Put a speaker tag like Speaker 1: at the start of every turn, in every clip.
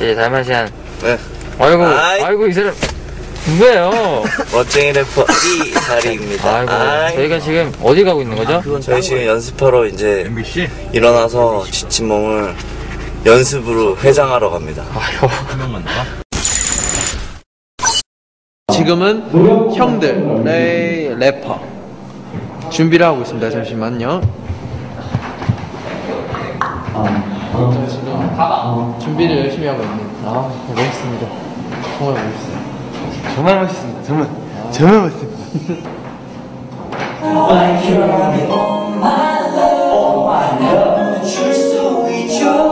Speaker 1: 제 달마시안.
Speaker 2: 네.
Speaker 1: 아이고,
Speaker 2: 아이.
Speaker 1: 아이고, 이 사람. 누구예요?
Speaker 2: 멋쟁이 래퍼 이다리입니다.
Speaker 1: 아이고,
Speaker 2: 아이.
Speaker 1: 저희가 지금 어디 가고 있는 거죠?
Speaker 2: 저희 지금 연습하러 이제
Speaker 3: MBC?
Speaker 2: 일어나서 지친 몸을 연습으로 회장하러 갑니다.
Speaker 1: 아이고.
Speaker 4: 지금은 형들 의 래퍼 준비를 하고 있습니다. 잠시만요. 저 지금 준비를 열심히 하고 있는. 아 멋있습니다. 정말 멋있어요. 정말 멋있습니다. 정말 정말 멋있습니다.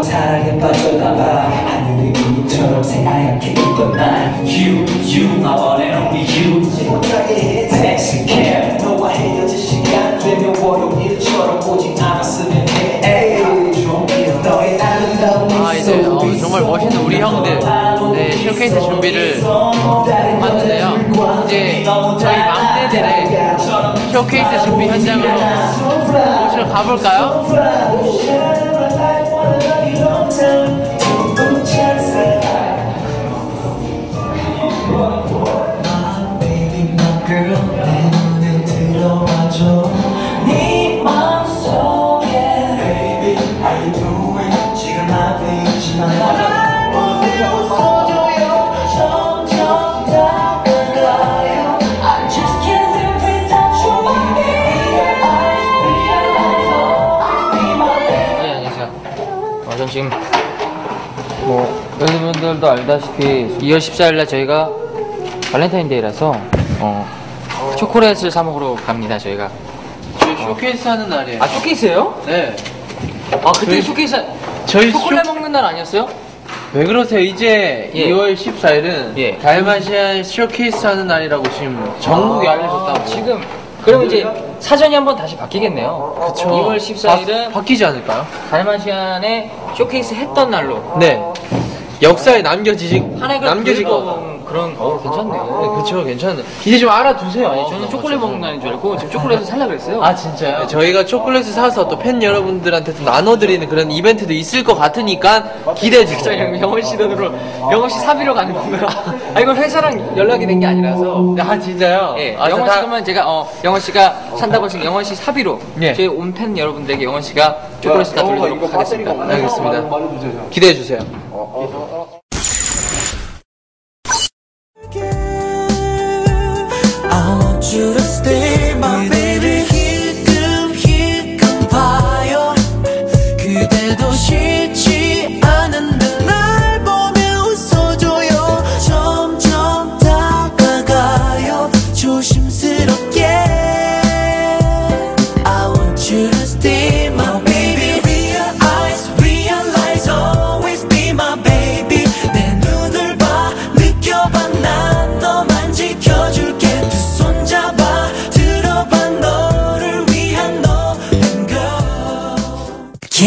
Speaker 5: 사랑에 빠져나봐 하늘의 그림처럼 새하얗게 있던 난 You, you, I wanna
Speaker 4: 정말 멋있는 우리 형들 네 쇼케이스 준비를 하는데요. 이제 저희 막내들의 쇼케이스 준비 현장으로 보시러 가볼까요?
Speaker 5: 지금,
Speaker 1: 뭐, 여러분들도 알다시피 2월 14일날 저희가 발렌타인데이라서, 어, 초콜릿을 사 먹으러 갑니다, 저희가.
Speaker 4: 저희 쇼케이스 하는 날이에요.
Speaker 1: 아, 쇼케이스예요
Speaker 4: 네.
Speaker 1: 아, 그때
Speaker 4: 저희-
Speaker 1: 쇼케이스,
Speaker 4: 저희
Speaker 1: 초콜릿
Speaker 4: 쇼-
Speaker 1: 먹는 날 아니었어요?
Speaker 4: 왜 그러세요? 이제
Speaker 1: 예.
Speaker 4: 2월 14일은
Speaker 1: 예.
Speaker 4: 달마시안 쇼케이스 하는 날이라고 지금 전국에 알려졌다고.
Speaker 1: 지금, 그럼 이제 사전이 한번 다시 바뀌겠네요.
Speaker 4: 그쵸.
Speaker 1: 2월 14일은
Speaker 4: 바, 바뀌지 않을까요?
Speaker 1: 달마시안에 쇼케이스 했던 날로.
Speaker 4: 네. 역사에 남겨지지
Speaker 1: 한 해가
Speaker 4: 남겨질 것 같아요.
Speaker 1: 그런, 그런, 어, 괜찮네요.
Speaker 4: 네, 그쵸, 괜찮네. 이제 좀 알아두세요.
Speaker 1: 아니, 저는 초콜릿 먹는 날인 줄 알고 지금 초콜릿을 살려고 했어요.
Speaker 4: 아, 진짜요? 저희가 초콜릿을 사서 또 팬 여러분들한테 또 나눠드리는 그런 이벤트도 있을 것 같으니까 기대해 주세요.
Speaker 1: 저 영원 씨 돈으로 영원 씨 사비로 가는 건가요? 아 이건 회사랑 연락이 된 게 아니라서.
Speaker 4: 아, 진짜요?
Speaker 1: 예,
Speaker 4: 아,
Speaker 1: 영원
Speaker 4: 다-
Speaker 1: 씨 그러면 제가 어 영원 씨가 산다고 해서 영원 씨 사비로
Speaker 4: 예.
Speaker 1: 저희 온 팬 여러분들에게 영원 씨가 초콜릿을 다 돌리도록 하겠습니다.
Speaker 4: 알겠습니다. 기대해 주세요.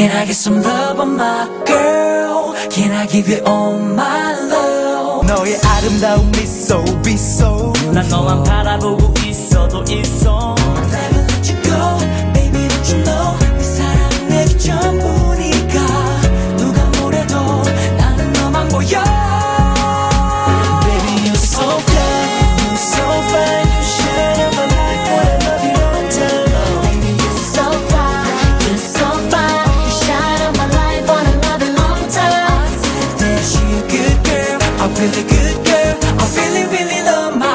Speaker 5: Can I get some love on my girl Can I give you all my love 너의 아름다운 미소 미소 난 너만 바라보고 있어도 있어 good girl. I really, really love my.